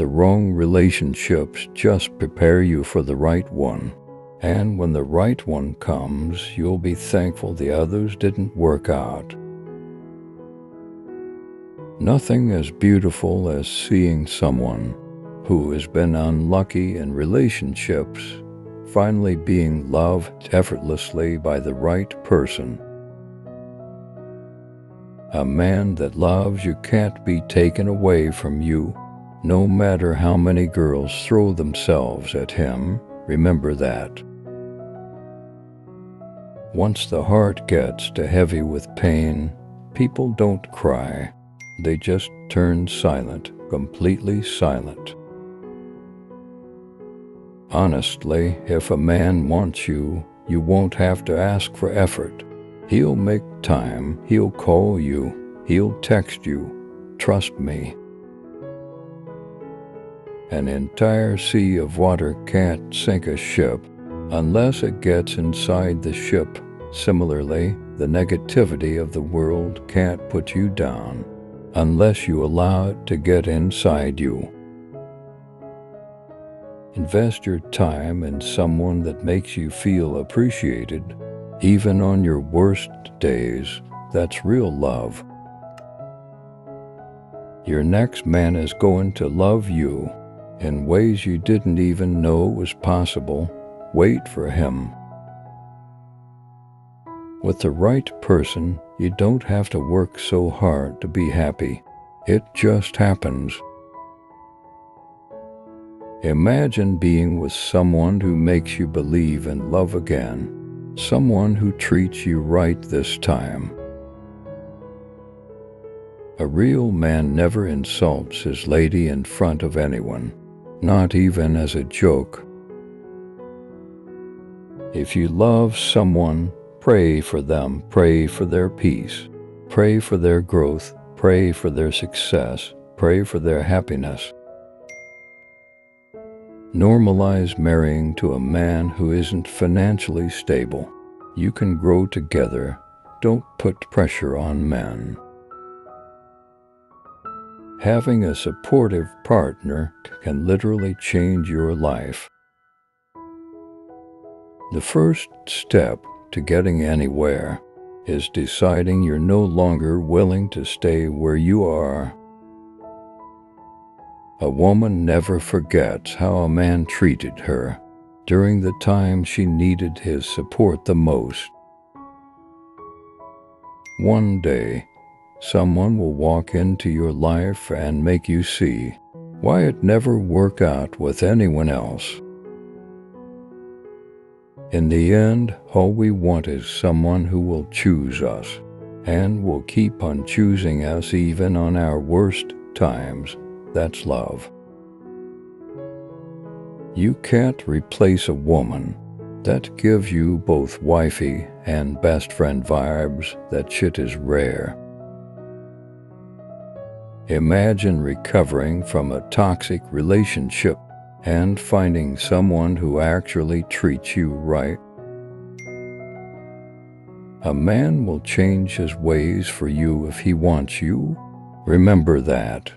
The wrong relationships just prepare you for the right one. And when the right one comes, you'll be thankful the others didn't work out. Nothing as beautiful as seeing someone who has been unlucky in relationships finally being loved effortlessly by the right person. A man that loves you can't be taken away from you, no matter how many girls throw themselves at him. Remember that. Once the heart gets too heavy with pain, people don't cry. They just turn silent, completely silent. Honestly, if a man wants you, you won't have to ask for effort. He'll make time, he'll call you, he'll text you. Trust me. An entire sea of water can't sink a ship unless it gets inside the ship. Similarly, the negativity of the world can't put you down unless you allow it to get inside you. Invest your time in someone that makes you feel appreciated, even on your worst days. That's real love. Your next man is going to love you in ways you didn't even know was possible. Wait for him. With the right person, you don't have to work so hard to be happy. It just happens. Imagine being with someone who makes you believe in love again, someone who treats you right this time. A real man never insults his lady in front of anyone, not even as a joke. If you love someone, Pray for them, pray for their peace, pray for their growth, pray for their success, pray for their happiness. Normalize marrying to a man who isn't financially stable. You can grow together. Don't put pressure on men. Having a supportive partner can literally change your life. The first step to getting anywhere is deciding you're no longer willing to stay where you are. A woman never forgets how a man treated her during the time she needed his support the most. One day, someone will walk into your life and make you see why it never worked out with anyone else. In the end, all we want is someone who will choose us and will keep on choosing us even on our worst times. That's love. You can't replace a woman that gives you both wifey and best friend vibes. That shit is rare. Imagine recovering from a toxic relationship and finding someone who actually treats you right. A man will change his ways for you if he wants you. Remember that.